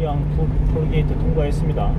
고양 톨- 톨게이트 통과했습니다.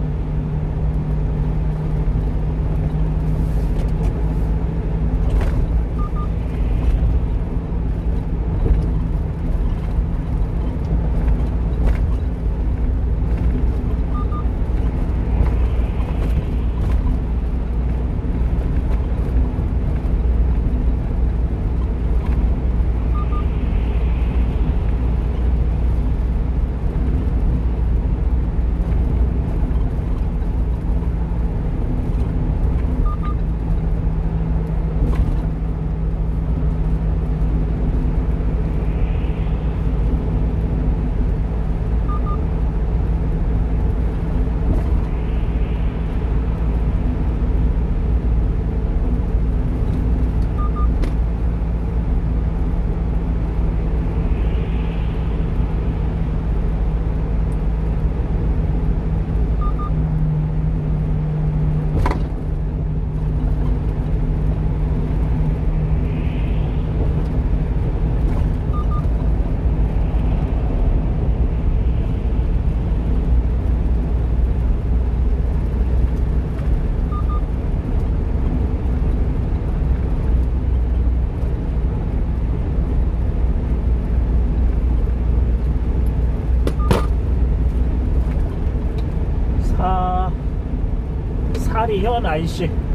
사 사리현 IC